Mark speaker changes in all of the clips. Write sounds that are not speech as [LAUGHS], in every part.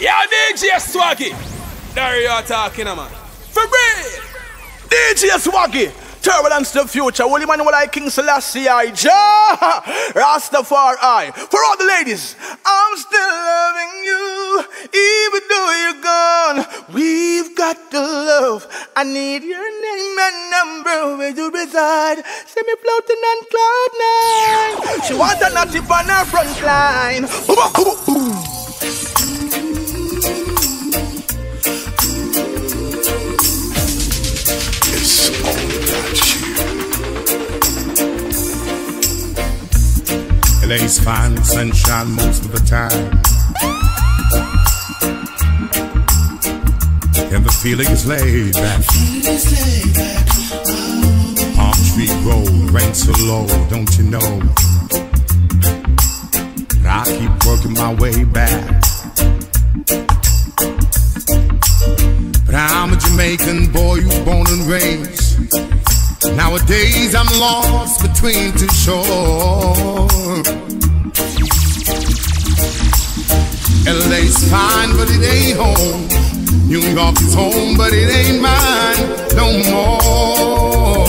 Speaker 1: Yeah, DJ Swaggy. There you are talking, man. For real.
Speaker 2: DJ Swaggy. Turbulence the future. Holy man, like King Selassie, I Jah Rastafari. For all the ladies, I'm still loving you, even though you're gone. We've got the love. I need your name and number where you reside. Send me floating on cloud nine. She want a native on her front line.
Speaker 3: LA's fine sunshine most of the time. And the feeling is laid back. Palm tree road, rain so low, don't you know? But I keep working my way back. But I'm a Jamaican boy who's born and raised Nowadays I'm lost between two shores. LA's fine, but it ain't home. New York is home, but it ain't mine no more.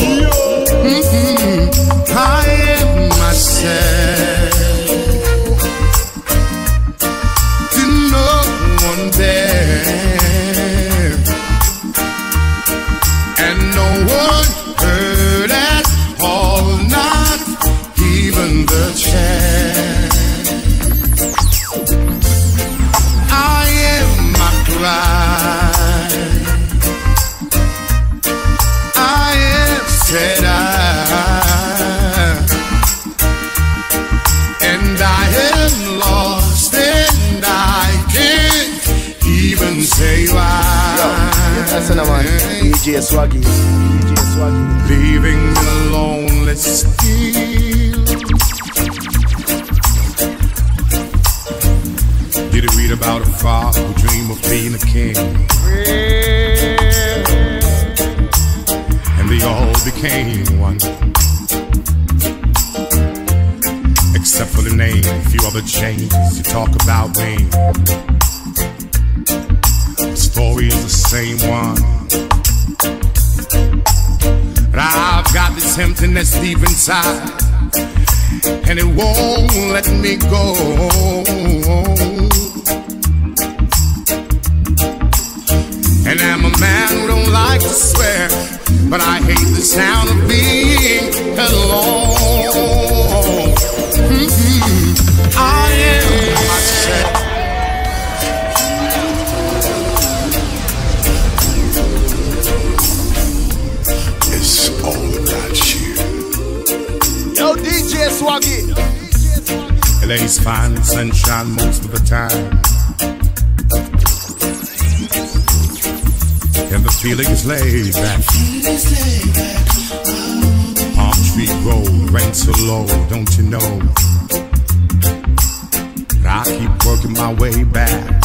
Speaker 3: Mm-hmm. I am myself.
Speaker 2: DJ Swaggy. DJ Swaggy.
Speaker 3: leaving me lonely still. Did you read about a father who dreamed of being a king? And they all became one. Except for the name, a few other changes. You talk about me. The story is the same one. I've got this emptiness deep inside, and it won't let me go. And I'm a man who don't like to swear, but I hate the sound of being alone. Mhm. I am myself.
Speaker 2: Swaggy.
Speaker 3: LA's fine sunshine most of the time. And the feeling is laid back. Palm tree road, rain so low, don't you know? But I keep working my way back.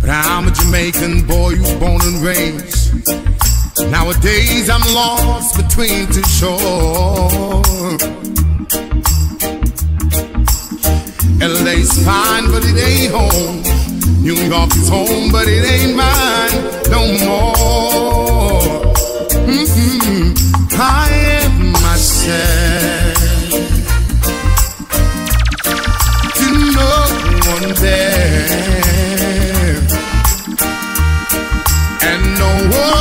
Speaker 3: But I'm a Jamaican boy who's born and raised. Nowadays I'm lost between two shores. LA's fine, but it ain't home. New York is home, but it ain't mine no more. Mm-hmm. I am myself. To no one there, and no one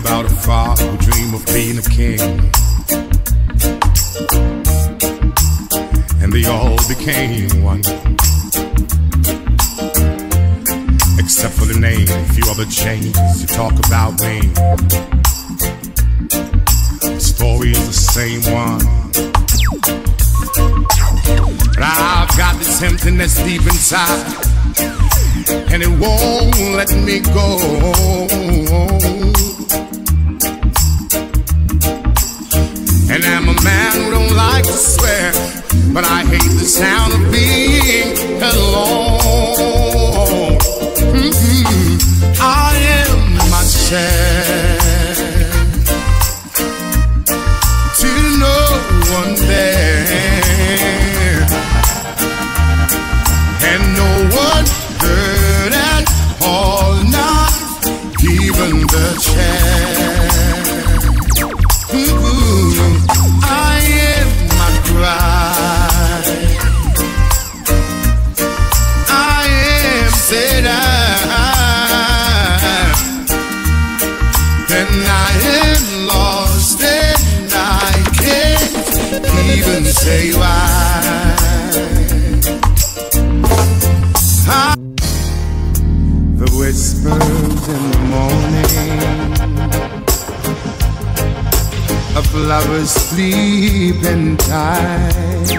Speaker 3: about a father who dreamed of being a king? And they all became one. except for the name, a few other chains you talk about me. The story is the same one. But I've got this emptiness deep inside, and it won't let me go. And I'm a man who don't like to swear, but I hate the sound of being alone. Mm-hmm. I am myself to no one there, of lovers sleeping tight.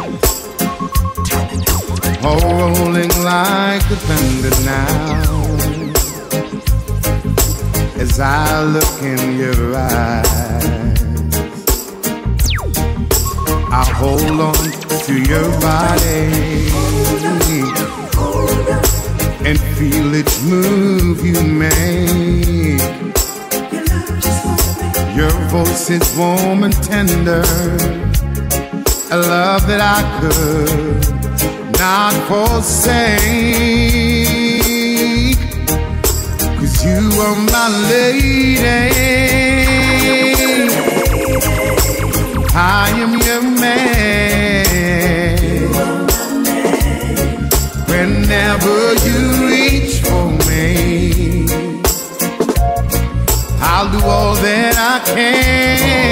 Speaker 3: all rolling like the thunder now. As I look in your eyes, I hold on to your body and feel each move you make. Your voice is warm and tender, a love that I could not forsake. Cause you are my lady, I am your man. Whenever you I'll do all that I can.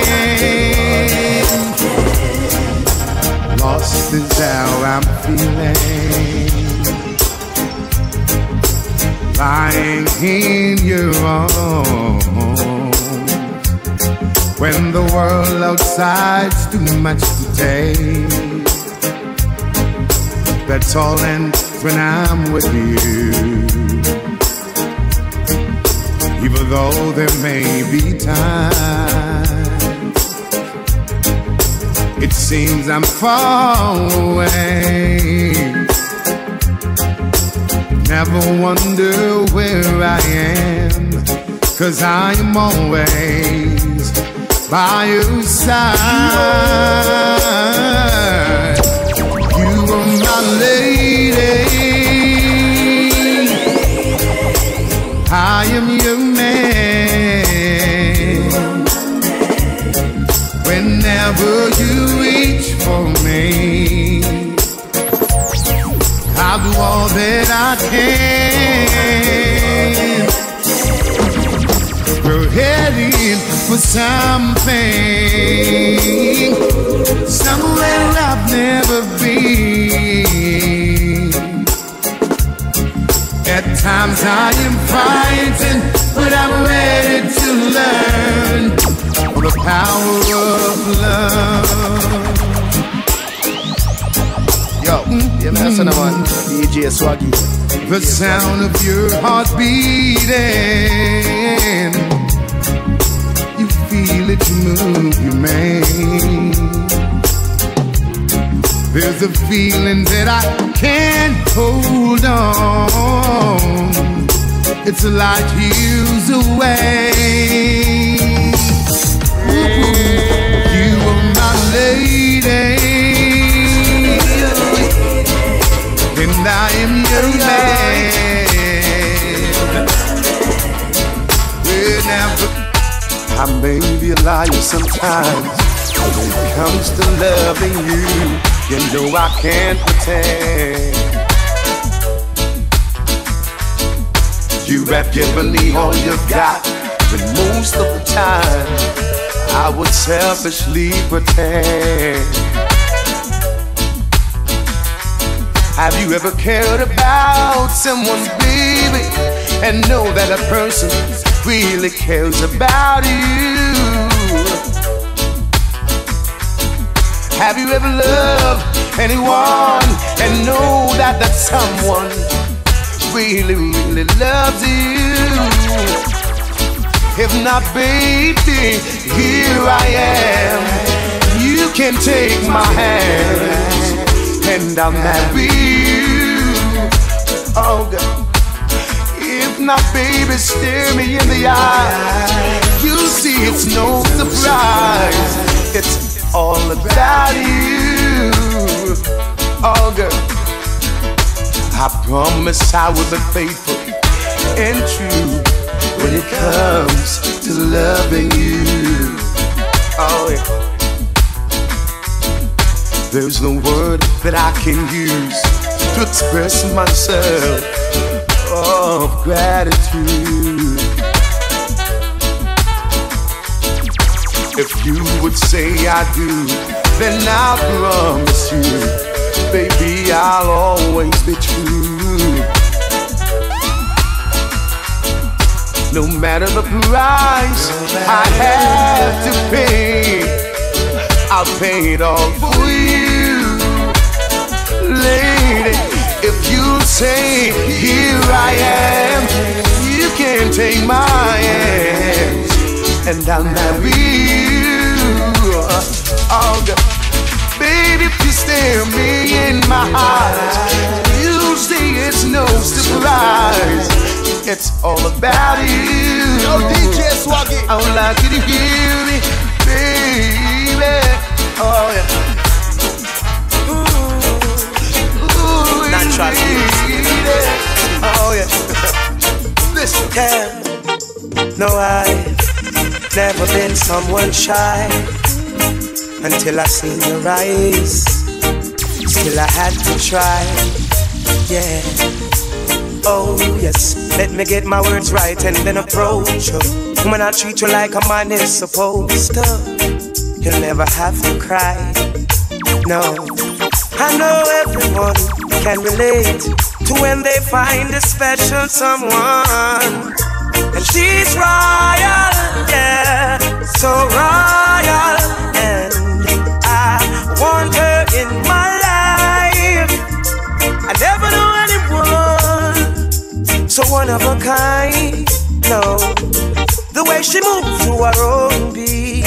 Speaker 3: Lost is how I'm feeling. Lying in your arms. When the world outside's too much to take. That's all ends when I'm with you. Even though there may be times it seems I'm far away. Never wonder where I am, cause I am always by your side. You are my lady. I am your Whenever you reach for me, I'll do all that I can. We're heading for something, somewhere I've never been. At times I am frightened, but I'm ready to learn the power of love.
Speaker 2: Yo, yeah, man, that's another one. DJ Swaggy.
Speaker 3: The sound of your heart beating. You feel it move you make. There's a feeling that I can't hold on. It's a light years away. I am your man.
Speaker 2: I may be a liar sometimes. When it comes to loving you, you know I can't pretend. You have given me all you've got, but most of the time I would selfishly pretend. Have you ever cared about someone, baby?
Speaker 3: and know that a person really cares about you. Have you ever loved anyone and know that that someone really, really loves you? If not, baby, here I am. You can take my hand and I'll marry you. Oh, God. If not, baby, stare me in the eye. You see, it's no surprise. It's all about you. Oh, girl. I promise I will be faithful and true when it comes to loving you. Oh, yeah. There's no word that I can use to express myself of gratitude. If you would say I do, then I promise you, baby, I'll always be true. No matter the price I have to pay, I'll pay it all for you, lady. If you say, Here I am, you can take my hand and I'll marry you. Oh, Baby, if you stare me in my eyes, you see it's no surprise. It's all about you.
Speaker 2: Yo, DJ Swaggy.
Speaker 3: I would like you to hear me, baby. Oh, yeah. Ooh,
Speaker 4: Natural
Speaker 3: lady. Oh, yeah. [LAUGHS] Listen.
Speaker 4: Yeah. No, I've never been someone shy until I seen your eyes. Still, I had to try. Yeah. Oh, yes. Let me get my words right and then approach you. When I treat you like a man is supposed to, you'll never have to cry. No. I know everyone can relate to when they find a special someone. And she's royal, yeah, so royal. And I want her so one of a kind. No, the way she moves to her own beat,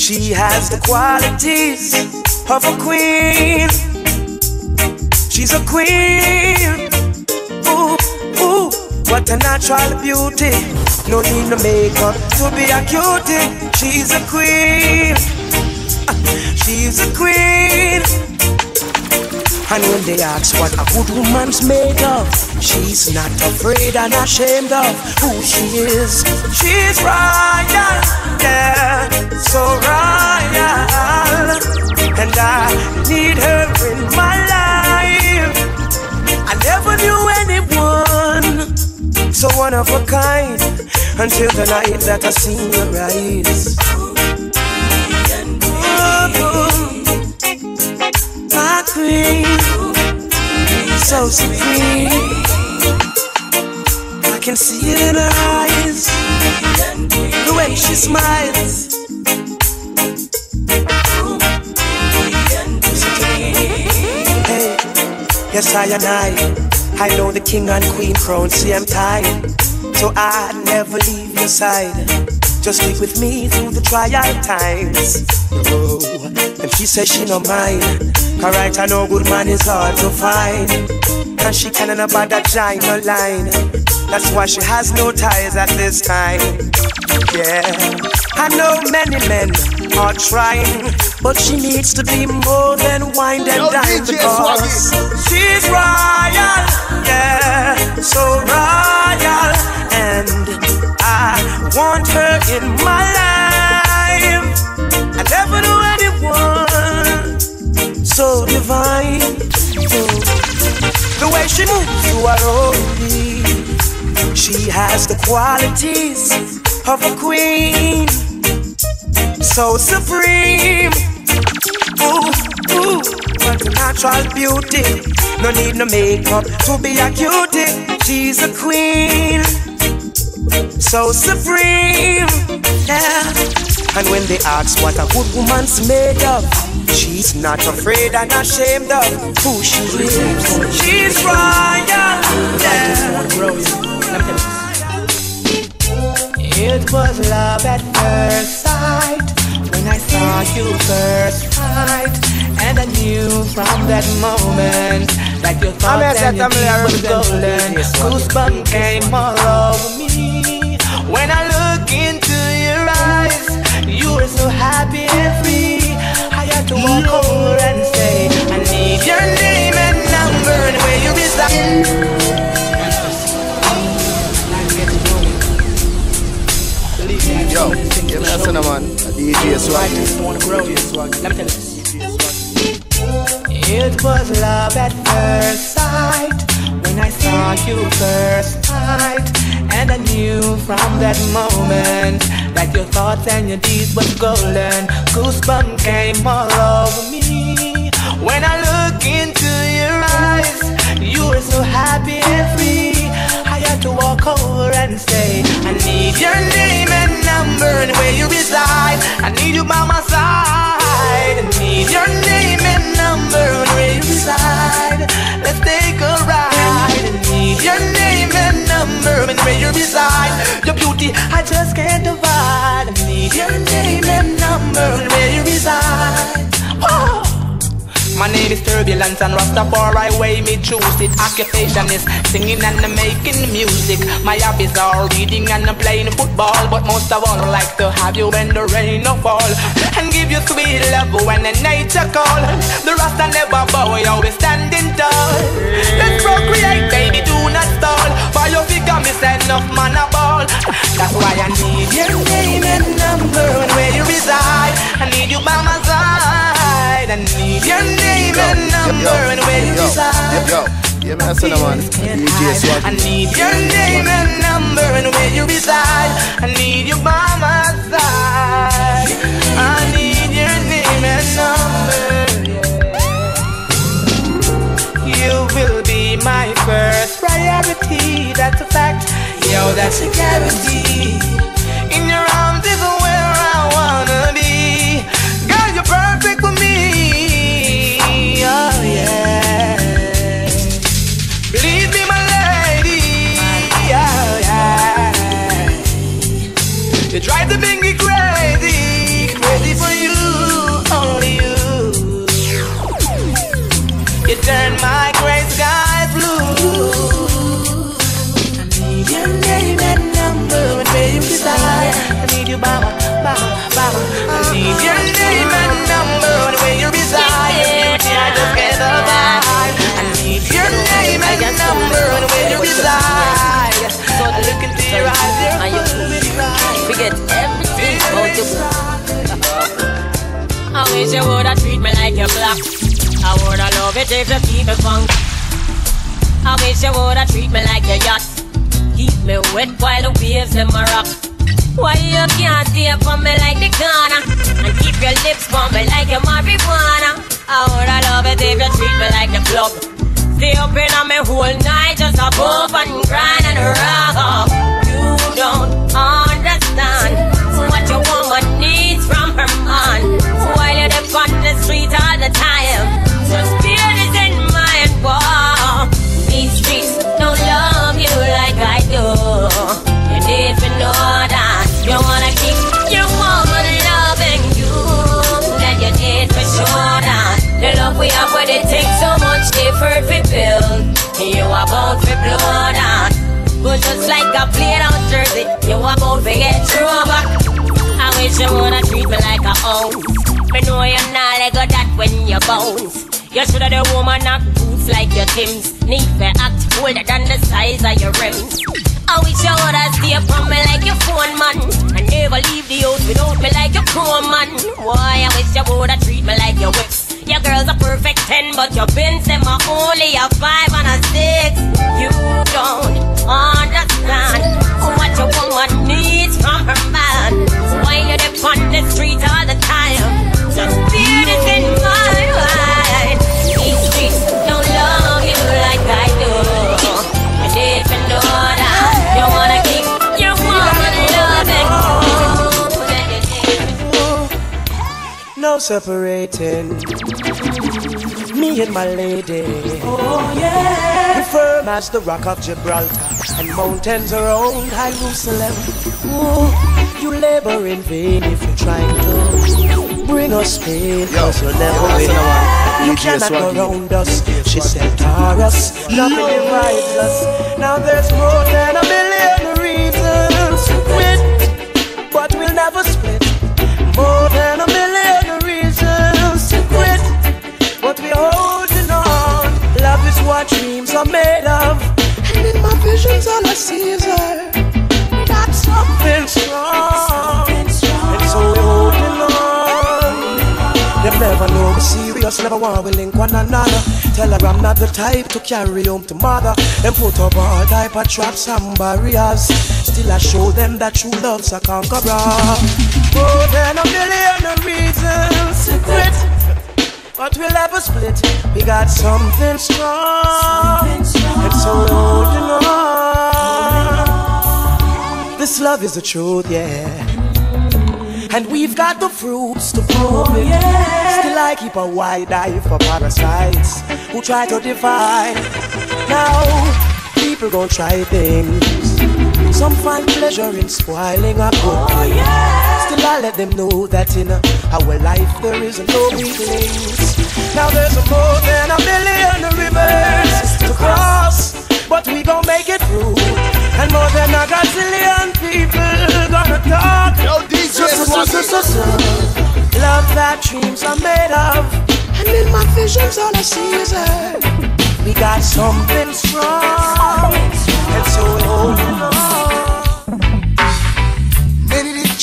Speaker 4: she has the qualities of a queen. She's a queen. Ooh, ooh, what a natural beauty. No need no makeup to be a cutie. She's a queen. [LAUGHS] She's a queen. And when they ask what a good woman's made of, she's not afraid and ashamed of who she is. She's royal, yeah, so royal. And I need her in my life. I never knew anyone so one of a kind until the night that I seen your eyes. So supreme. I can see it in her eyes, the way she smiles. Hey, yes, I and I, I know the king and queen crown same time, so I'd never leave your side. Just stick with me through the trial times. Oh, and she says she no mind. Alright, I know good man is hard to find. And she can't about that giant no line. That's why she has no ties at this time. Yeah, I know many men are trying, but she needs to be more than wine and
Speaker 2: Yo,
Speaker 4: dine because she's royal, yeah, so royal, want her in my life. I never knew anyone so divine. The way she moves to her own she has the qualities of a queen, so supreme. Ooh, ooh, what natural beauty. No need no makeup to be a cutie.
Speaker 5: She's a queen, so supreme. Yeah. And when they ask what a good woman's made of, she's not afraid and ashamed of who she is. She's royal. Yeah. It was love at first sight when I saw you first night, and I knew from that moment that your thoughts and your deeds was golden. Goosebumps came all over me when I look into your eyes. You were so happy and free. I had to walk over and say, I need your name and number and where you reside.
Speaker 6: Yo, give me a son man. A DJ swag.
Speaker 5: Let me tell you. It was love at first sight when I saw you first night, and I knew from that moment that your thoughts and your deeds were golden. Goosebumps came all over me when I look into your eyes. You were so happy and free. I had to walk over and say, I need your name and number and where you reside. I need you by my side. I need your name and number and where you reside. Let's take a ride. I need your name and number and where you reside. Your beauty, I just can't divide. I need your name and number and where you reside. Whoa. My name is Turbulence and Rastafari way me choose it. Occupation is singing and making music. My hobbies are reading and playing football But most of all I like to have you when the rain no fall And give you sweet love when the nature call The Rasta never bow, you always standing tall. Let's procreate baby do not stall. For your figure me send enough man a ball. That's why I need your name and number and where you reside. I need you by my side I need your name and number and where you reside.
Speaker 6: Yo, give me a son man. A DJ swag.
Speaker 5: I need your name and number and where you reside. I need you by my side. I need your name and number. You will be my first priority. That's a fact. Yo, that's a guarantee. You, mama, mama, mama. I need your name and number and where you reside. Beauty, I just can't survive. I need your name and number and where you reside. I look into your eyes,
Speaker 7: And you
Speaker 5: you're full of pride.
Speaker 7: forget everything about you. I wish you woulda treat me like your block. I woulda love it if you keep me funk. I wish you woulda treat me like your yacht. Keep me wet while the waves them a rock. Why you can't stay for me like the Ghana And keep your lips for me like your marijuana. I woulda love it if you treat me like the club. Stay up in on me whole night just a bump and grind and rock You don't understand What your woman needs from her man. While you're there on the street all the time Just to build You are about to blow that But just like a played out jersey. You are about to get back. I wish you woulda treat me like a own Me know you're not like a that when you bounce. You shoulda the woman have boots like your Tims. Need to act older than the size of your rims. I wish you woulda stay upon me like your phone man. And never leave the house without me like your chrome man. Why I wish you woulda treat me like your whips your girl's a perfect ten, but your bins them are only a five and a six. You don't understand what your woman needs from her man. Why you dip on the street all the time? Just bear this in mind. These streets don't love you like I do. I didn't. You wanna keep your woman loving.
Speaker 4: no separating me and my lady.
Speaker 8: Oh yeah.
Speaker 4: We firm as the rock of Gibraltar and mountains around Jerusalem. Ooh, you labor in vain if you're trying to bring us pain, cause you'll never win. You cannot go around us. She said, Tarrus, nothing divides us. Now there's more than a million reasons to quit, but we'll never split. More than a dreams are made of, and in my visions all I see is her. Got something strong, so we're holding on. Them never know we serious, never want we link one another. Tell her I'm not the type to carry home to mother. Then put up all type of traps and barriers. Still I show them that true love's a conqueror. More than a million reasons to quit. But we'll never split. We got something strong. And so we're holding on. This love is the truth, yeah. And we've got the fruits to prove it. Oh, Still, I keep a wide eye for parasites who try to defy. Now, people gon' try things. Some find pleasure in spoiling a good thing. Still, I let them know that in our life there is no weak links. Now, there's more than a million rivers to cross, but we gon' make it through. And more than a gazillion people gonna talk.
Speaker 9: Yo, DJ,
Speaker 4: So, so, so, so, so. Love that dreams are made of. And in my visions, all I see is her. We got something strong. And so we're on.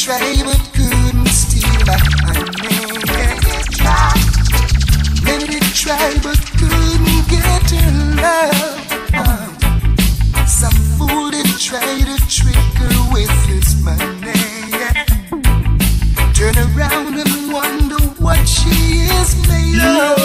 Speaker 9: Try but couldn't steal my honey. Many did try but couldn't get her love. Uh, Some fool did try to trick her with his money. Turn around and wonder what she is made of.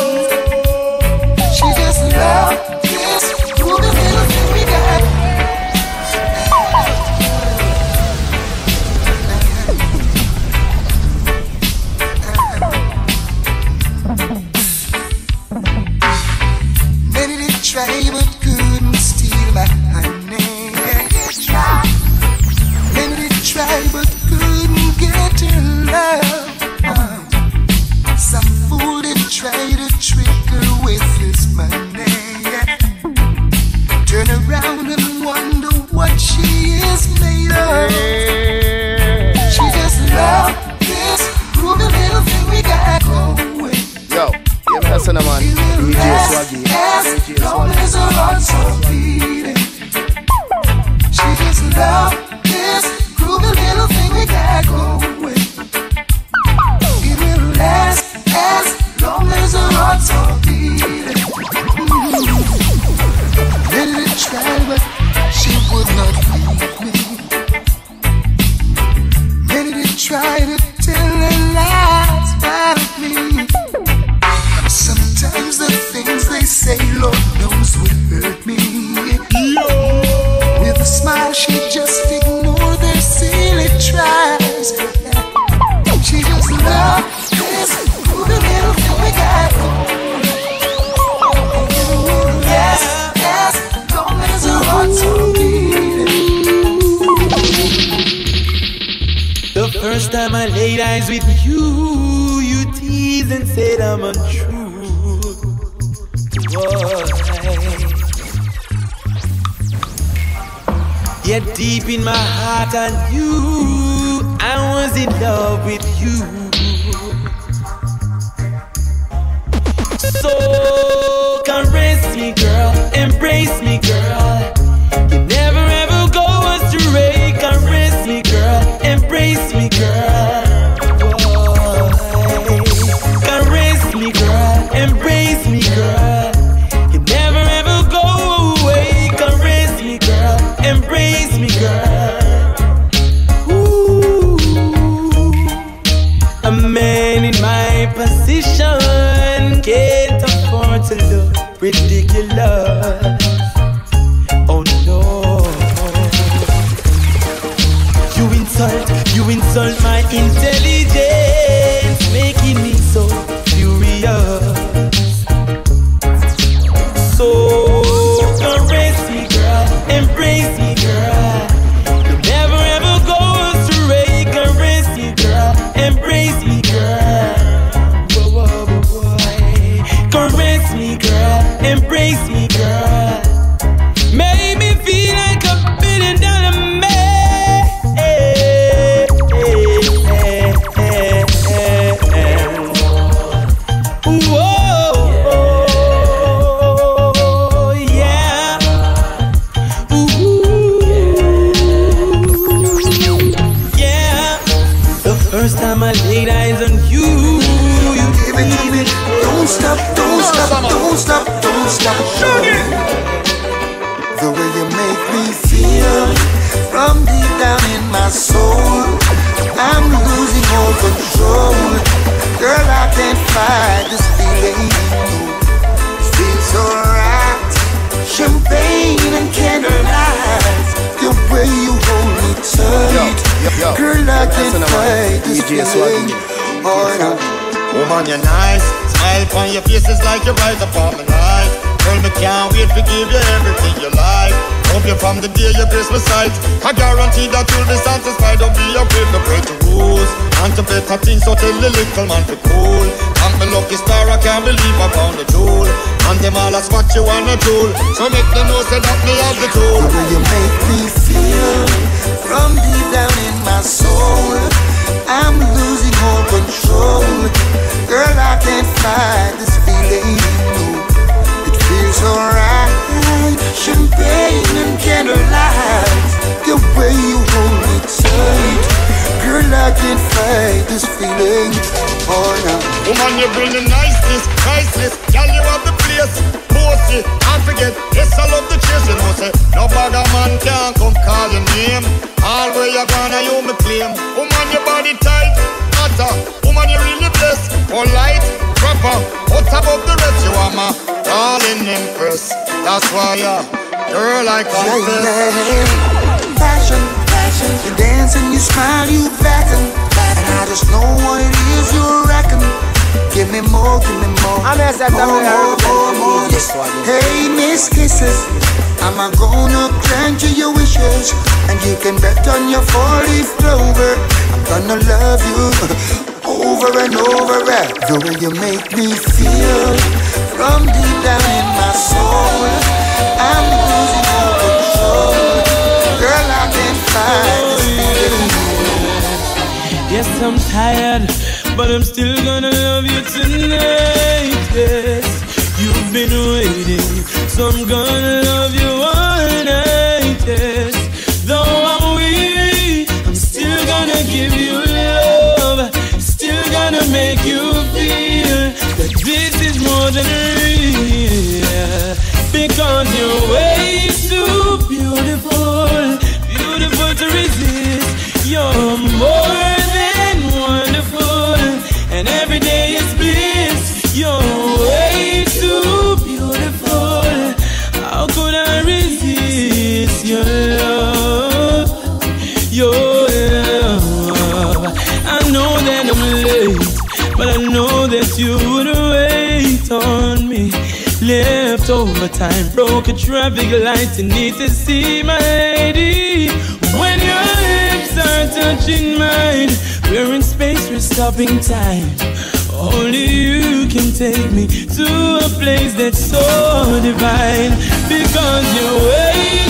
Speaker 10: Look
Speaker 11: The
Speaker 9: way you hold me tight. Girl, I can't fight this feeling. Oh, no.
Speaker 11: Woman, you bring the niceness, priceless. Girl, you have the place. Bossy, I forget. Yes, I love the chase. You know, say, no bugger man can come call your name. All where you gonna, you me claim. Woman, your body tight, hotter. Woman, you really blessed. Polite, proper, out above the rest. You are my darling empress. That's why, yeah, girl, I confess.
Speaker 9: Passion, passion. You dance and you smile, you beckon. And I just know what it is you reckon. Give me more, give me more.
Speaker 12: I'm.
Speaker 9: More, more, more, more. Yes. Hey, Miss Kisses. I'm a gonna grant you your wishes. And you can bet on your four-leaf clover. I'm gonna love you [LAUGHS] over and over. The way you make me feel from deep down in my soul. I'm
Speaker 10: Yes, I'm tired, but I'm still gonna love you tonight. Yes, you've been waiting, so I'm gonna love you all night. Yes, though I'm weary, I'm still gonna give you love. Still gonna make you feel that this is more than real. Because you're way too beautiful, beautiful to resist. You're more Left over time, broke a traffic light, you need to see my lady. When your lips are touching mine, we're in space, we're stopping time. Only you can take me to a place that's so divine. Because you're way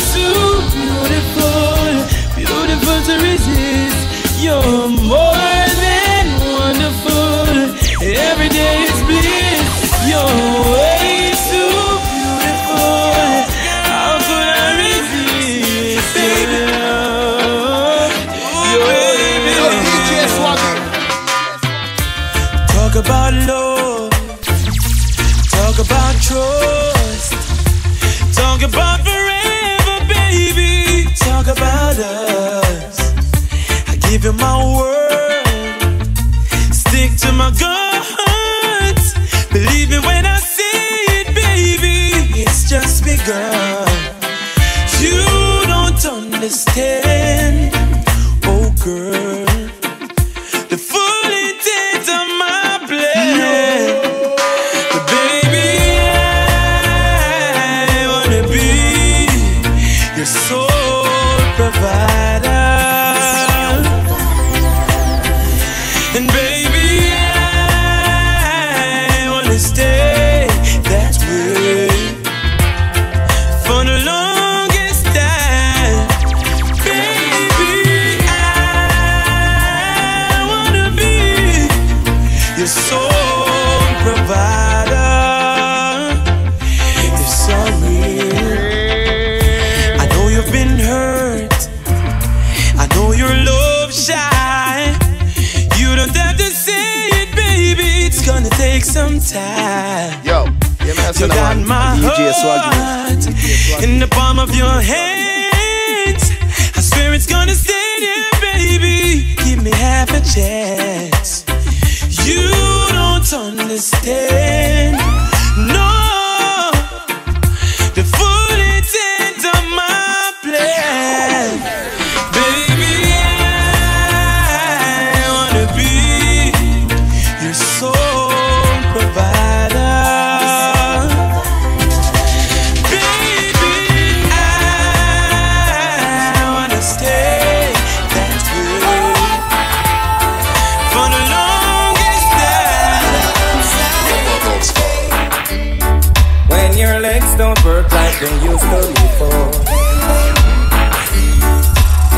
Speaker 10: than you've before.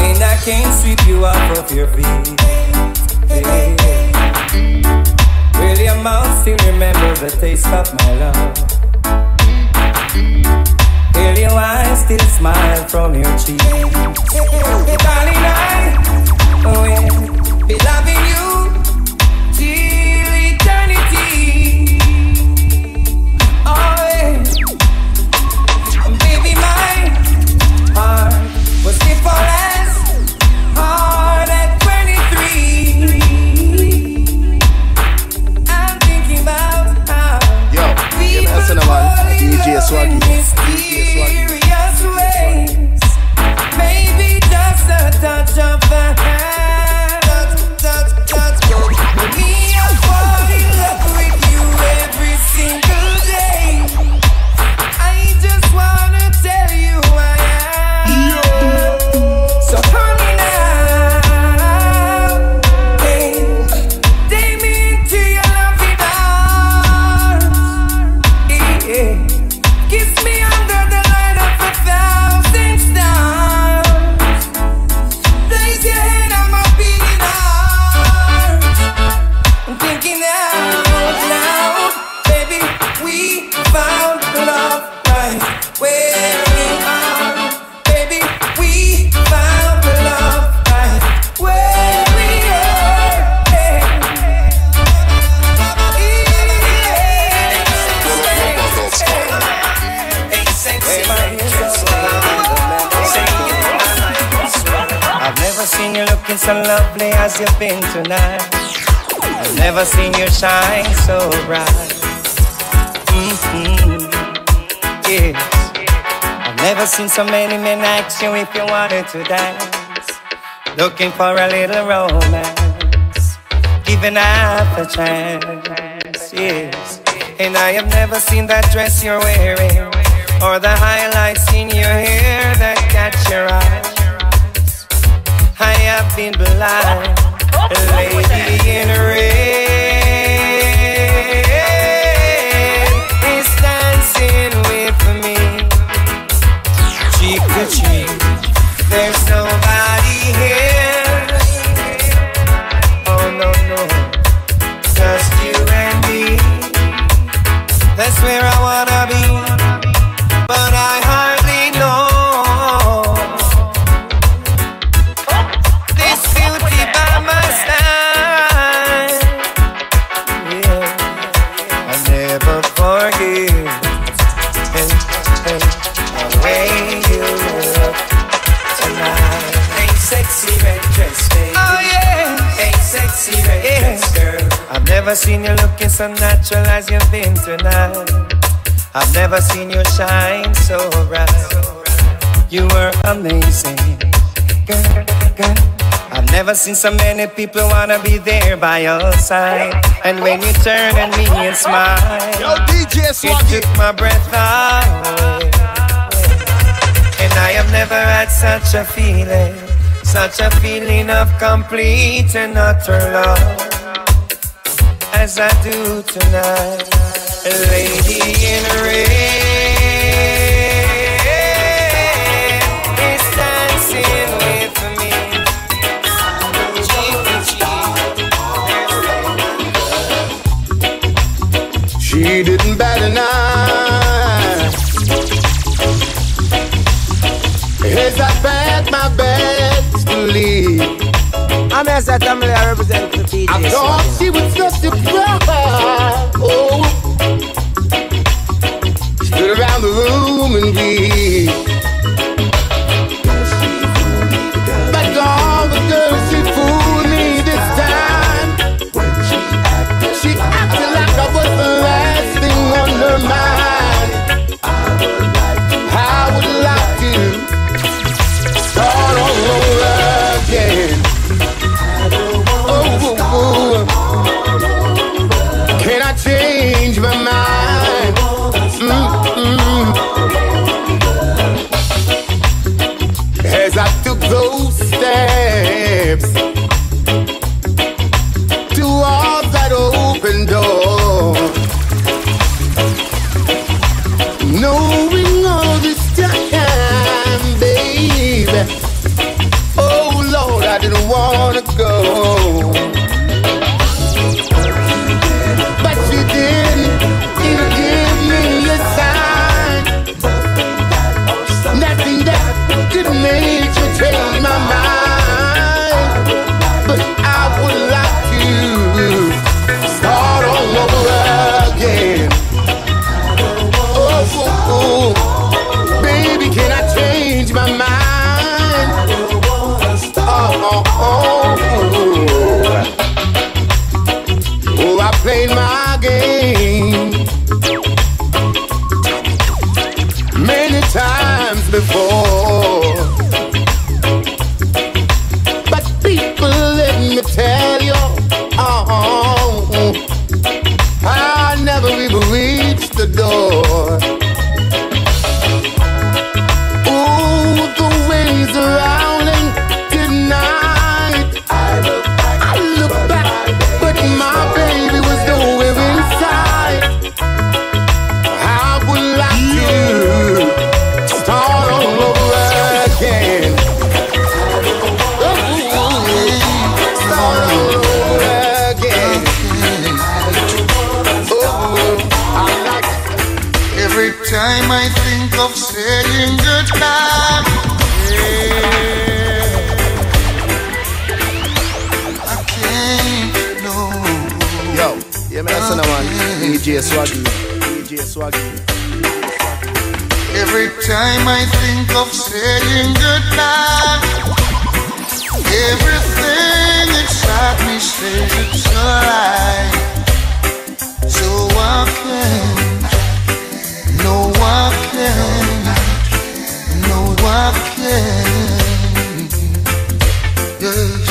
Speaker 10: And I can't sweep you
Speaker 12: off of your feet. Hey. Will your mouth still remember the taste of my love? Will your eyes still smile from your cheek? If you wanted to dance. Looking for a little romance. Giving half a chance. Yes. And I have never seen that dress you're wearing. Or the highlights in your hair that catch your eye. I have been blind, a lady in red is There's nobody never seen you looking so natural as you've been tonight. I've never seen you shine so bright. You were amazing, girl, girl. I've never seen so many people wanna be there by your side. And when you turn at me and smile,
Speaker 2: Yo, DJ
Speaker 12: it took my breath away. And I have never had such a feeling, such a feeling of complete and utter love as I do tonight. A lady in red is dancing with me.
Speaker 3: She didn't bat an eye as I packed my bags to leave.
Speaker 4: I'm as a family I represent the DJ.
Speaker 3: I thought she was just a
Speaker 2: DJ Swaggy. DJ Swaggy.
Speaker 9: Every time I think of saying goodbye, everything inside me says it's a lie. So I can't, no, I can't, no, I can't. Yes,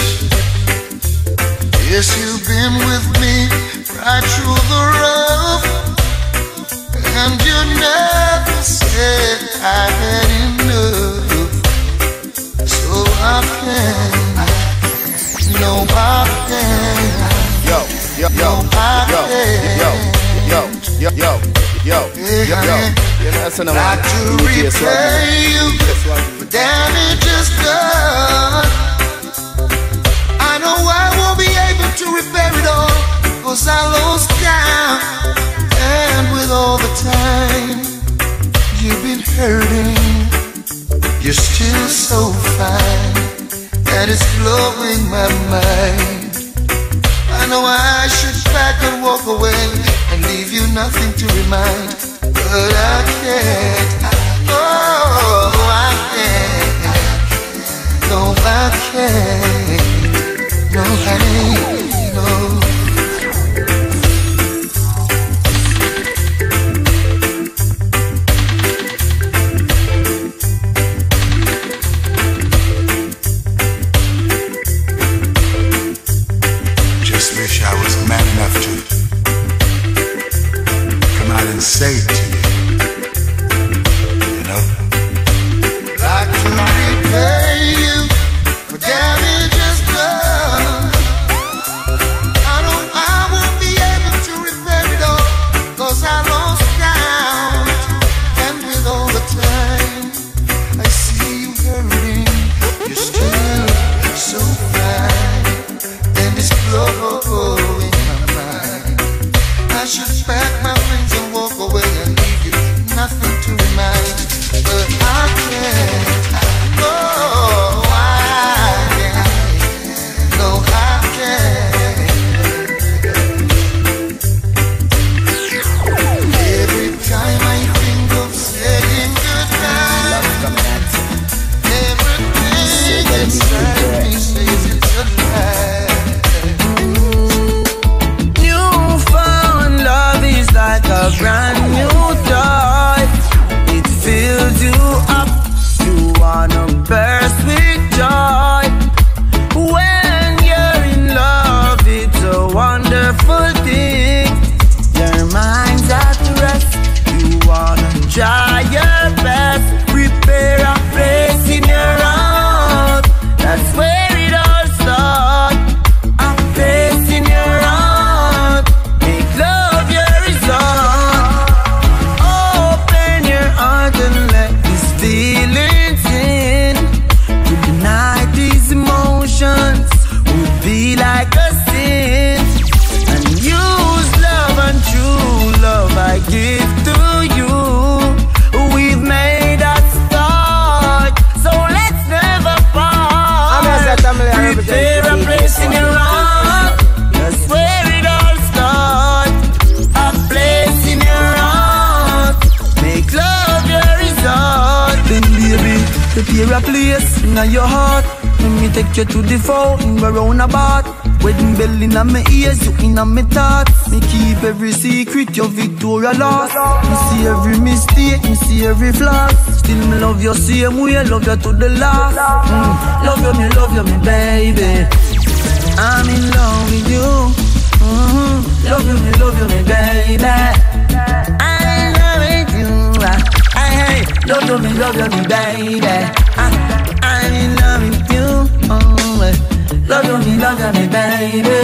Speaker 9: yes, you've been with me I drew the rough, and you never said I had enough. So I can, no, I can.
Speaker 2: Yo, yo, yo, no, I yo, yo, yo, yo, yo, yo, yo, yo. You're
Speaker 9: not to repay you for damages done. Cause I lost count. And with all the time you've been hurting, you're still so fine. And it's blowing my mind. I know I should back and walk away and leave you nothing to remind. But I can't. Oh, I can't. No, I can't. No, honey, no.
Speaker 13: baby.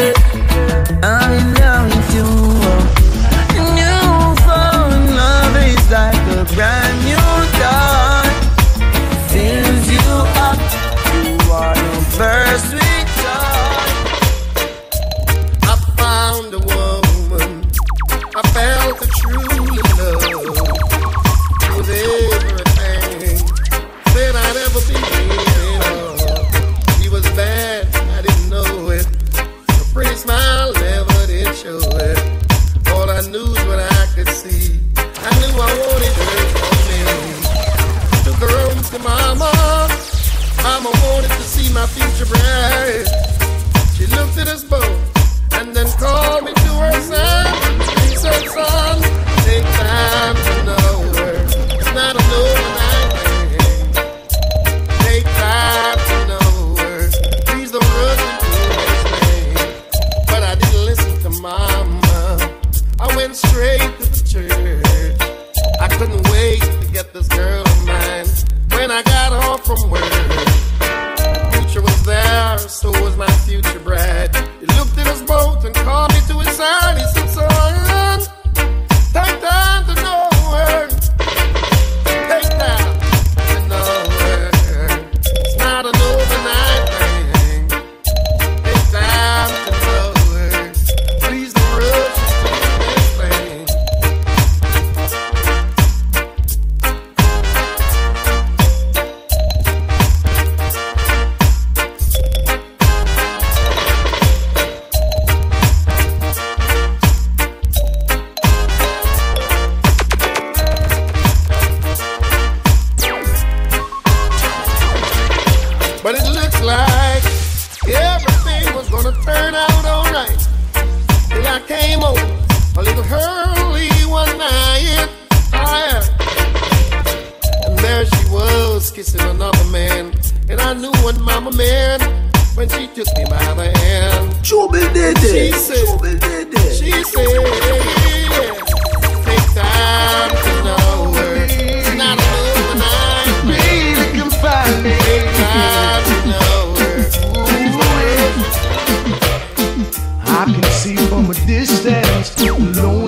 Speaker 11: hand. And I knew one mama man when she took me by the hand.
Speaker 13: Trouble did it. She said,
Speaker 11: She said, take time to know her. It's not overnight.
Speaker 13: Maybe can find me.
Speaker 14: I can see from a distance. Lonely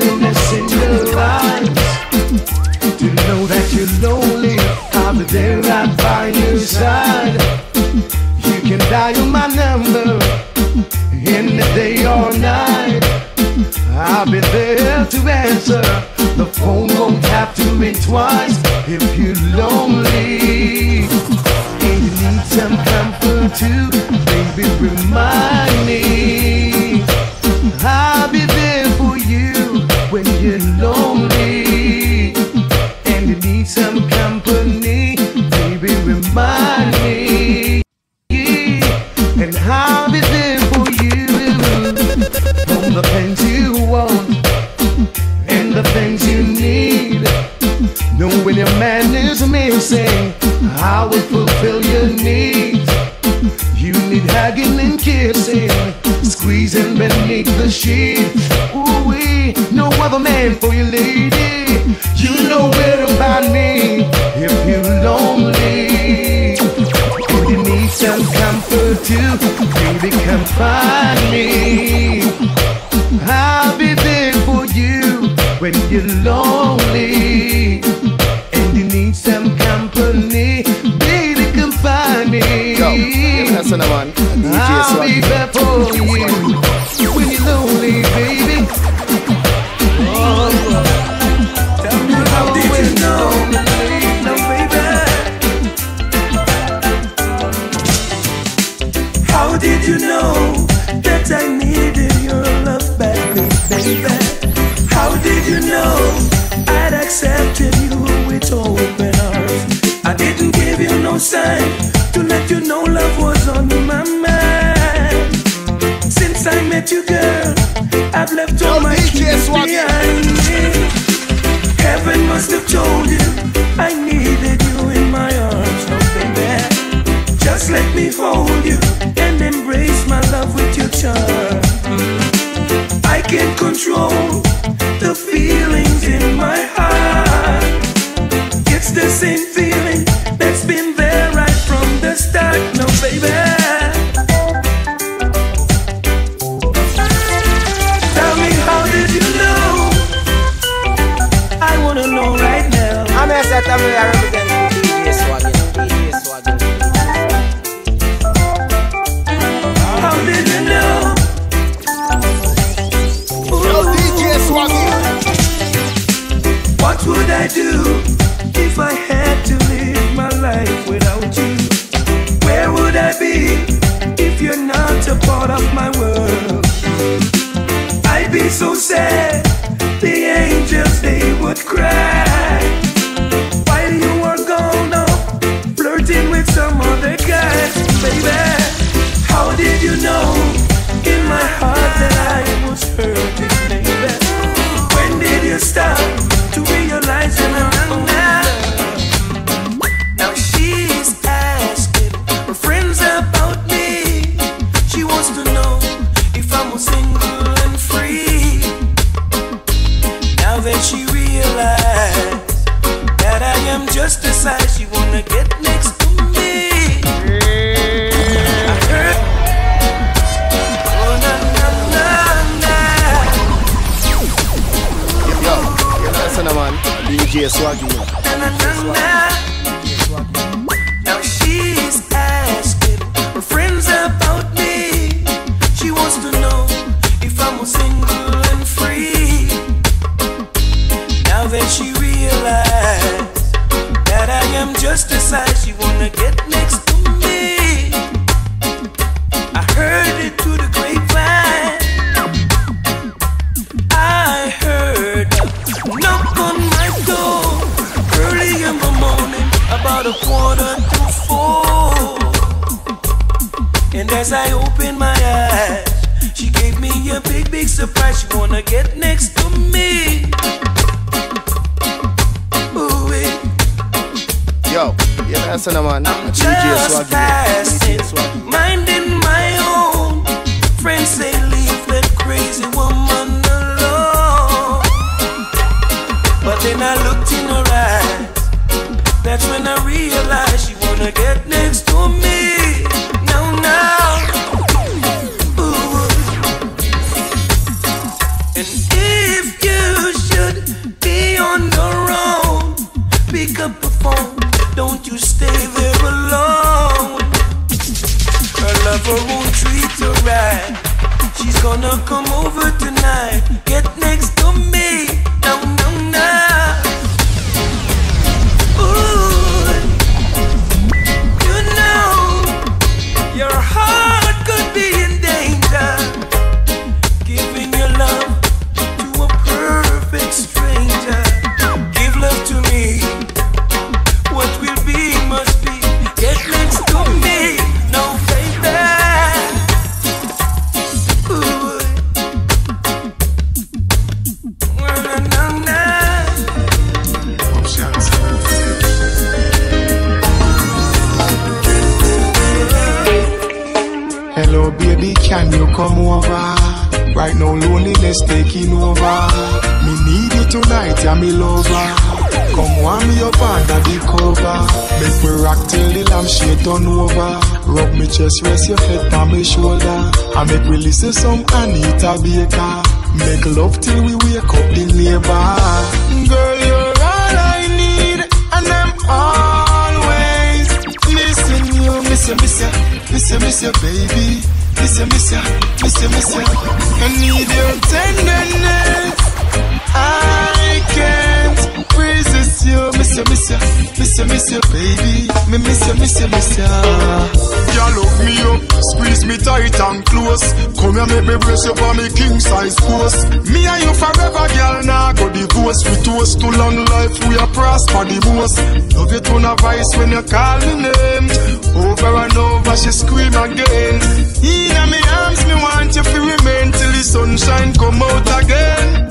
Speaker 14: why to
Speaker 13: let
Speaker 4: you know love was on my mind. Since I met you, girl, I've left all my keys behind me. Heaven must have told you I needed you in my arms, oh bad, Just let me hold you and embrace my love with your charm. I can't control the feelings in my heart. It's the same Samuel Arabic. you,
Speaker 15: miss you, miss you, miss you, baby. Miss you, miss you, miss you, miss you. I need your tenderness. I can't resist you, miss you, miss you, miss you, miss you, baby. Me miss you, miss you, miss you.
Speaker 16: Girl, look me up, squeeze me tight and close.
Speaker 3: Come here, make me brace you for me king size force. Me and you forever, girl. Now nah, go divorce. We toast to long life, we are prosper the most. Love you to a vice when you call me name. Over and over, she scream again. In my arms, me want you to remain till the sunshine come out again.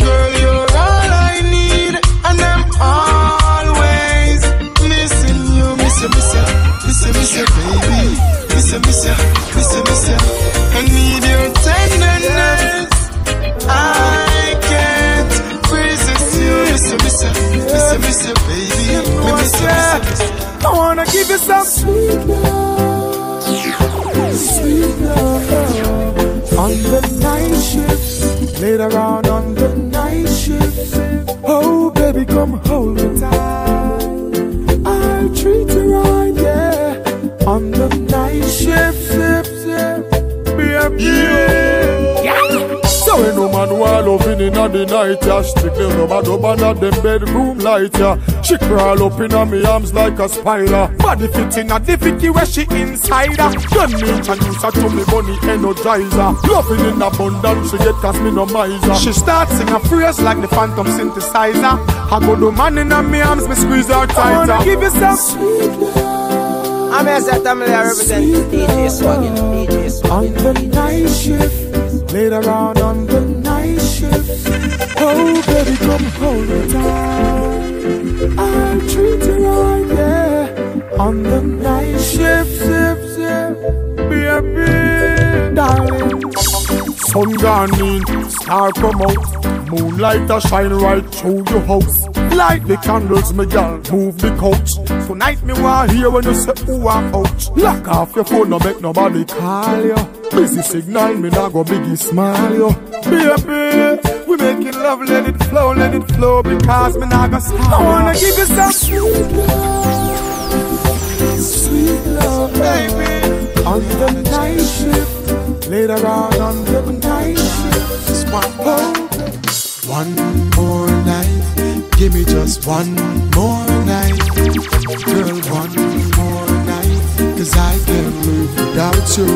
Speaker 3: Girl, you're all I need, and I'm always missing you, miss you, miss you, miss you, miss you, baby, miss you, miss you,
Speaker 15: wanna give you some sweet love, sweet love on the night shift, later on on the night shift. Oh, baby, come hold me tight. I'll treat you right, yeah, on the night shift, shift, shift. Baby, yeah. So ain't no man who are loving in the night, yeah. Strictly no man up under them bedroom light, yeah. She crawl up in me arms like a spider. Body fit in a the Vicky where she inside her. Then me introduce her to me bunny energizer. Loving in abundance, she get cause me no miser. She starts sing a phrase like the phantom synthesizer. I go do man in me arms, me squeeze her tighter. I wanna give you some sweet love.
Speaker 17: I'm here, Seth Tamale, I represent DJ Swaggy. DJ
Speaker 15: On the night shift, later on on the night shift. Oh, baby, come hold me tight. I'll treat you right, yeah. On the night shift, shift, shift. Baby, darling. Sun gone in, star come out. Moonlight a shine right through your house. Light the candles, me gal, move the couch. Tonight me want hear when you say ooh I'm out. Lock off your phone, no make nobody call you. Busy signal, me nah go biggie smile you. Baby, we making love, let it flow, let it flow, because me nah go stop. I wanna give you some sweet love, sweet love, baby. On the night shift, later on on the night shift. Just one more, one more night. Give me just one more night, girl. One more night, cause I can't live without you.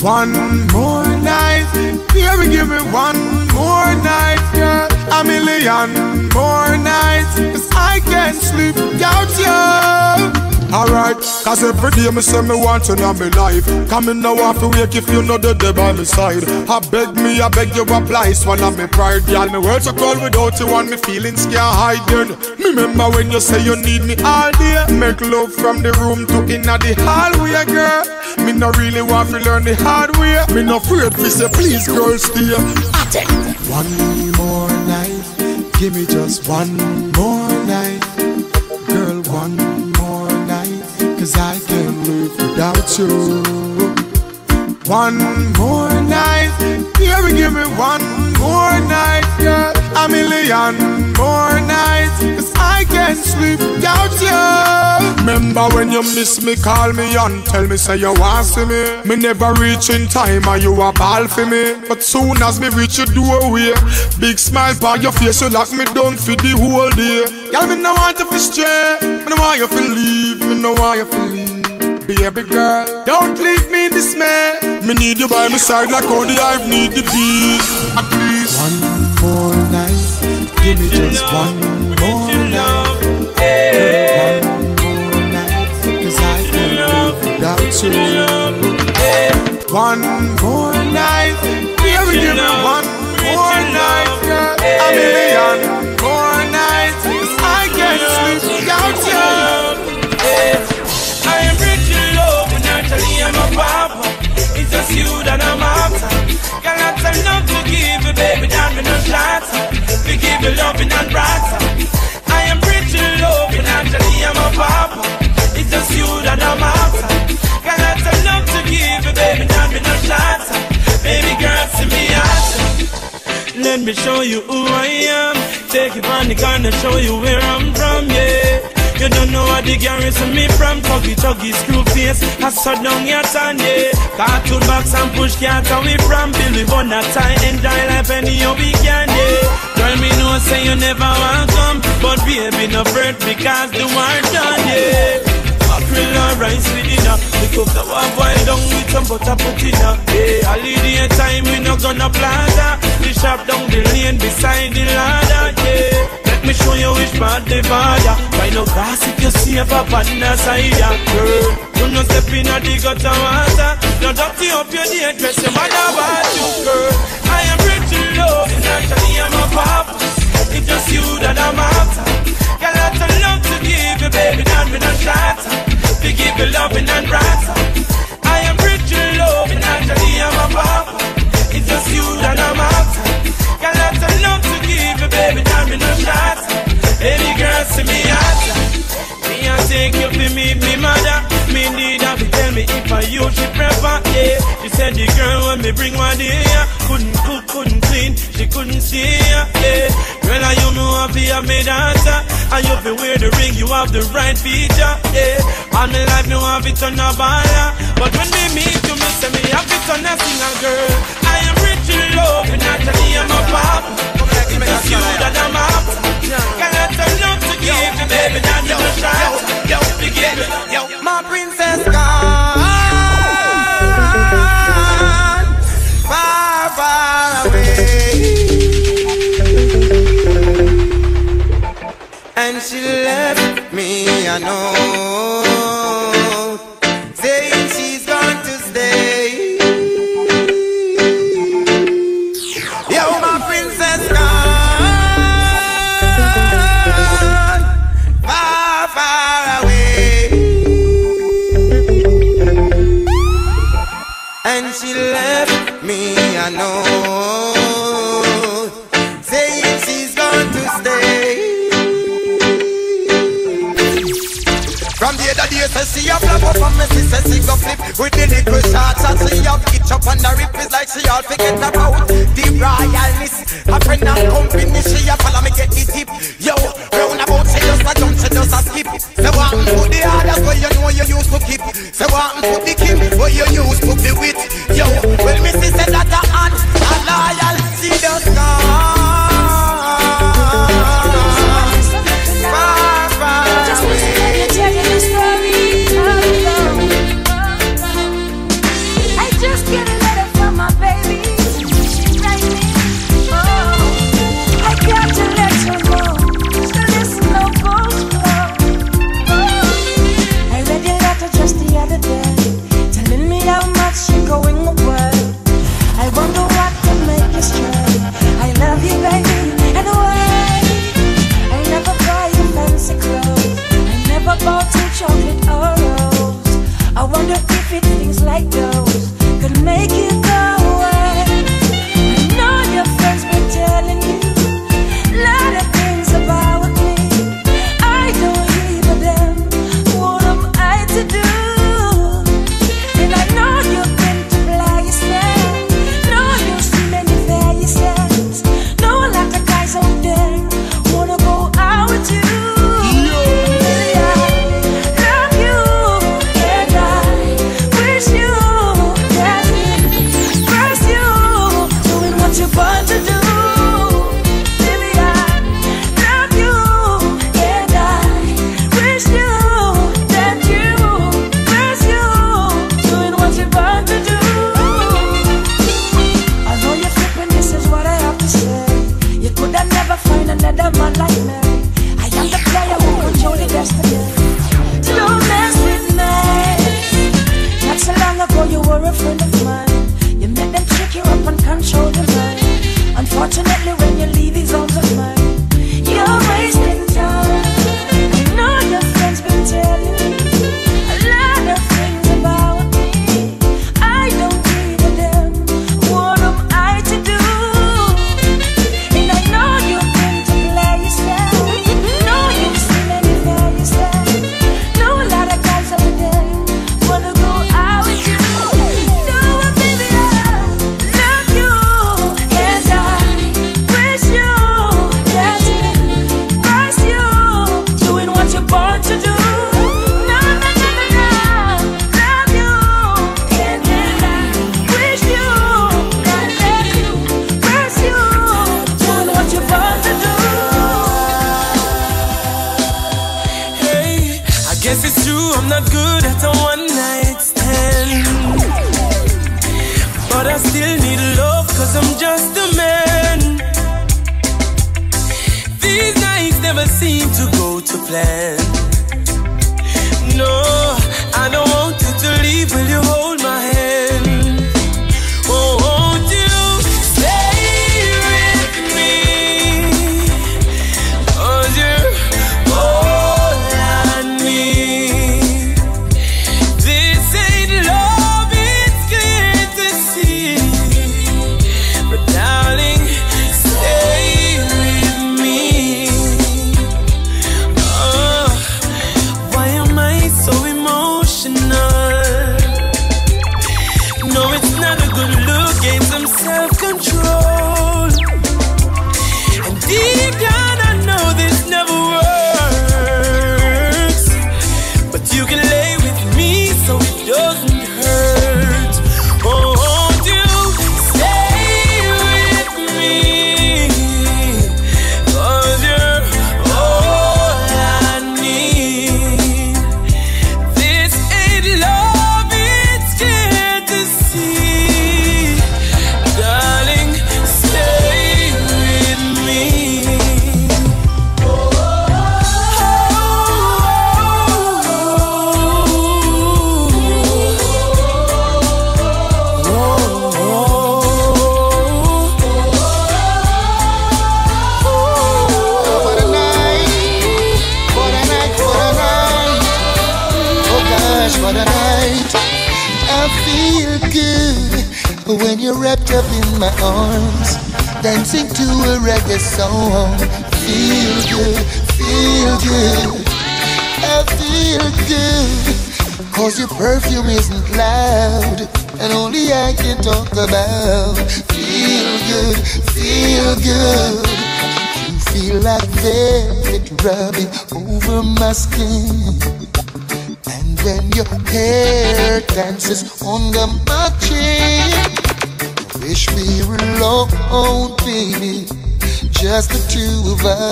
Speaker 15: One more night, baby, give me one more night, girl. A million more nights, cause I can't sleep without you. Alright, cause every day me say me want you in my life. Come in now off to wake if you know the day by my side. I beg me, I beg you apply, swallow me pride. Y'all me words are cold without you and me feelings can't hide then. Me remember when you say you need me all day. Make love from the room to inna the hallway, girl. Me no really want to learn the hard way. Me no afraid to say please, girl, stay. One more night, give me just one more cause I can't live without you. One more night, yeah, give me one more night, girl. A million more nights, cause I can't sleep without you. Remember when you miss me, call me and tell me, say you want see me. Me never reach in time, and you a ball for me. But soon as me reach you your doorway, big smile by your face, you lock me down for the whole day. Girl, me no want you to stray, me no want you to leave, me no want you to leave. Baby girl, don't leave me in dismay. Me need you by my side like how the hive need the. Ah, Please. One more night, give me just one more night. Girl, one more night, cause I can't live without you. One more night, baby, give me one more night, girl. A million
Speaker 10: me show you who I am. Take it on the gun and show you where I'm from, yeah. You don't know what the garrison me from Tuggy tuggy screw face I shut down your tongue, yeah Cartoon box and push cat and we from Billy Bonatine Enjoy life any how we can, yeah Girl, me know say you never want come But baby, no fret because the war done, yeah mackerel or rice with dinner. We cook the one boil down with some butter put in. Hey, holiday time we no gonna plaza. The shop down the lane beside the ladder. Yeah. Let me show you which part the border. Why no grass if you see a papa on the side, yeah, girl. You no step in a the gutter water. No dirty up your day dress, your mother about you, girl. I am rich in love, and actually I'm a papa. It's just you that I'm after. Got lots of love to give you, baby, not me no shot. To give you loving and rata. I am rich in love, and actually I'm a It's just you I'm after. Love to give you, baby, shot. Any girl see me after. Me I take you me. Me need her tell me if I she. Yeah, she said the girl when me bring one day couldn't cook, couldn't clean, she couldn't see ya. Yeah, girl I you know I be a me dancer, and you fi wear the ring, you have the right feature. Yeah, all my life no have it on a baller, but when me meet you, me say me have it on a singer girl. I am rich in love, and actually I'm a pop. It's you that I'm after. Got lots of love to give you, baby, not no shot. Yo, yo, yo, yo,
Speaker 18: My princess gone she left me I note up on me, say she go flip with the little shots and she a pitch up on the rip is like she all forget about the royalness. A friend and company, she a follow me get the tip. Yo, round about she just a jump, she just a skip. Say what put the others where you know you used to keep. Say what put the Kim where you used to be with. Yo, well me see that a aunt, a loyal, she just gone.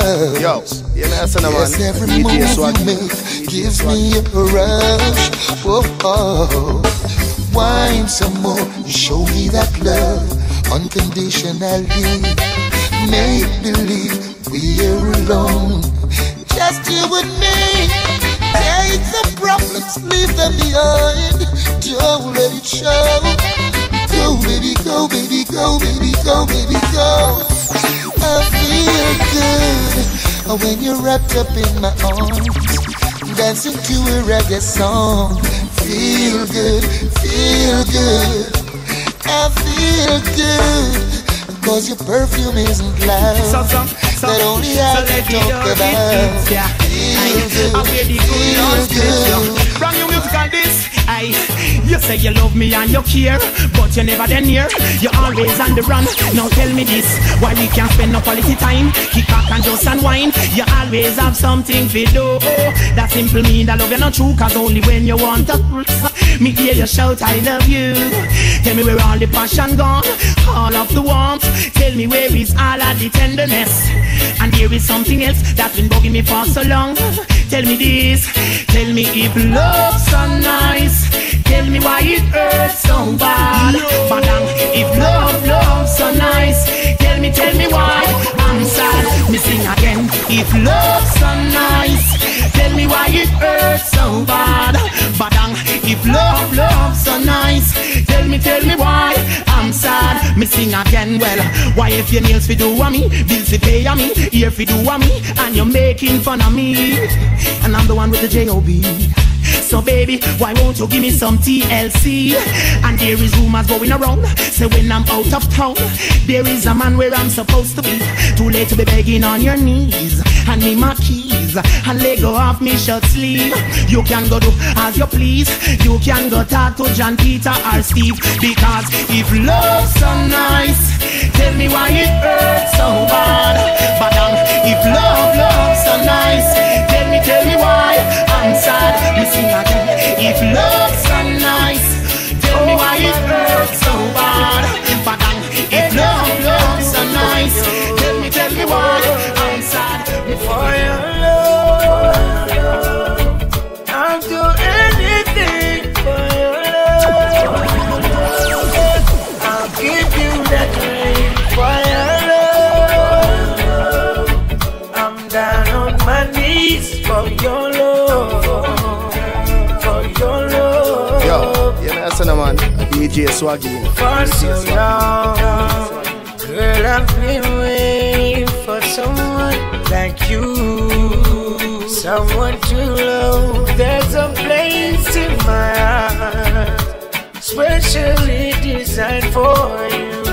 Speaker 9: Two of us.
Speaker 2: Yo, you know, son of
Speaker 9: Yes, every move you make gives me a rush. Whoa, oh. wine some more, show me that love unconditionally. Make believe we're alone, just you and me. Take the problems, leave them behind. Don't let it show. Go, baby, go, baby, go, baby, go, baby, go. I feel good when you're wrapped up in my arms, dancing to a reggae song. Feel good, feel good. I feel good, cause your perfume isn't loud. That only I can talk about. Feel good,
Speaker 19: the good say you love me and you care, but you're never then near. You're always on the run. Now tell me this, why we can't spend no quality time? Kick back and just unwind. You always have something to do. That simple mean that love you're not true, cause only when you want to. Me hear you shout, I love you. Tell me where all the passion gone, all of the warmth. Tell me where is all of the tenderness. And there is something else that's been bugging me for so long. Tell me this, tell me if love's so nice. Tell me why it hurts so bad. Um, if love, love's so nice. Tell me, tell me why I'm sad. Me sing again. If love so nice, tell me why it hurts so bad. Um, if love, love's so nice, tell me, tell me why I'm sad. Me sing again. Well, why if your nails fi do a me, bills fi pay a me, ear fi do a me, and you're making fun of me, and I'm the one with the J-O-B. So baby, why won't you give me some TLC? And there is rumors going around, say when I'm out of town, there is a man where I'm supposed to be. Too late to be begging on your knees, hand me my keys, and let go off me shirt sleeve. You can go do as you please, you can go talk to John Peter or Steve, because if love's so nice, tell me why it hurts so bad. But um, if love, love's so nice, tell me, tell me why I'm sad. If love's
Speaker 6: DJ Swaggy.
Speaker 5: For so long, girl, I've been waiting for someone like you, someone to love. There's a place in my heart, specially designed for you,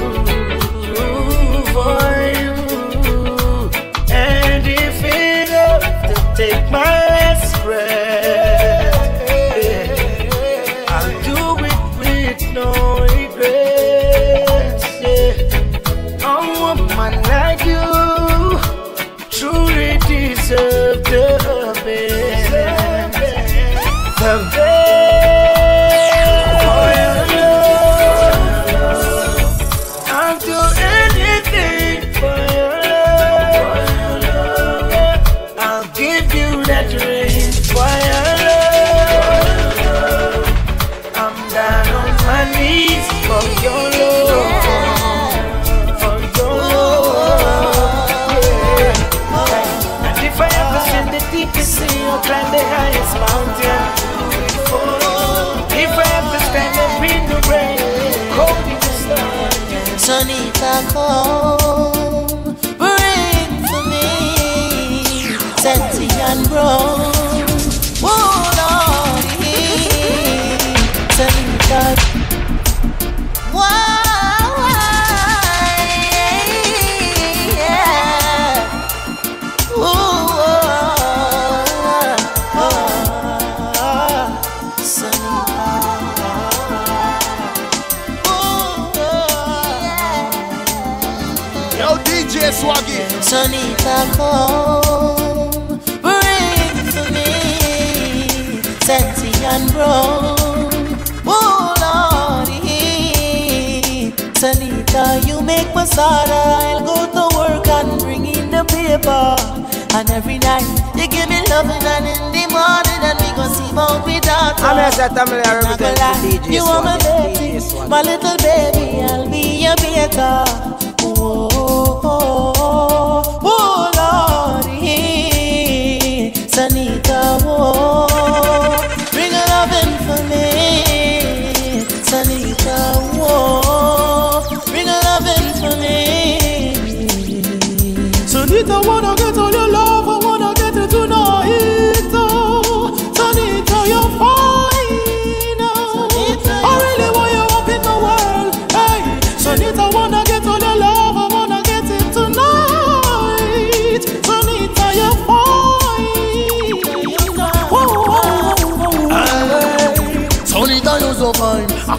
Speaker 20: Sonita, come, bring for me Sexy and brown. Oh, Lordy. Sonita, you make my sorrow. I'll go to work and bring in the paper. And every night you give me loving, and in the morning, and we go see about we daughter.
Speaker 17: I'm here, set them there,
Speaker 20: Not
Speaker 17: represent
Speaker 20: gonna
Speaker 17: the DJ
Speaker 20: You are my baby, my little baby. I'll be your baker.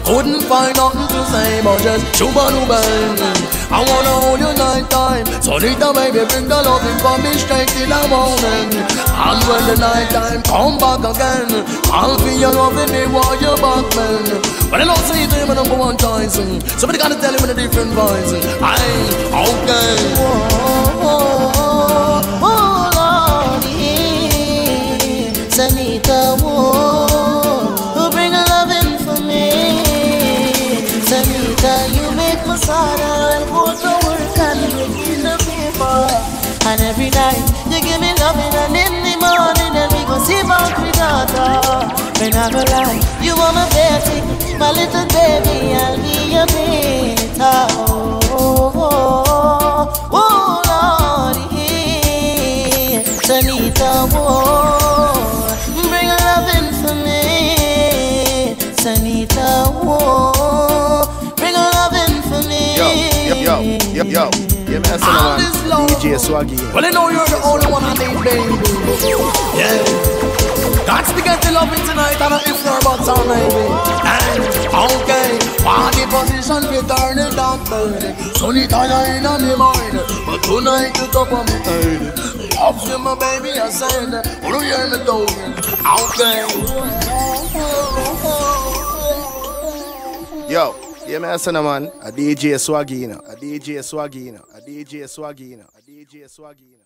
Speaker 14: Couldn't find nothing to say, but just chuba bang. I wanna hold you night time. Sonita, baby, bring the loving for me straight till the morning. And when the night time come back again, I'll feel your loving me while you're back, man. But I don't see them my number one choice. Eh. Somebody gotta tell him in a different voice. Eh. I okay.
Speaker 20: Oh, oh, Lordy, Sonita, oh, sorrow and to work and bring in the paper. And every night you give me loving, and in the morning then we go see my daughter. When I go lie, you are my baby, my little baby, I'll be your beta.
Speaker 6: Yo. Give me a
Speaker 14: love.
Speaker 6: DJ Swaggy.
Speaker 14: Well, I know you're the only one I need, baby. Yeah. That's to get the loving tonight and if you're about some baby. And okay, body position we turn it down, baby. Sunny time in on me mind, but tonight you top of me head. Love you, my baby, I said. Will you hear me talking? Okay.
Speaker 6: Yo, yeah, a son, man. A DJ Swaggy, you know. A DJ Swaggy, you know. A DJ Swaggy, you know. A DJ Swaggy, you know.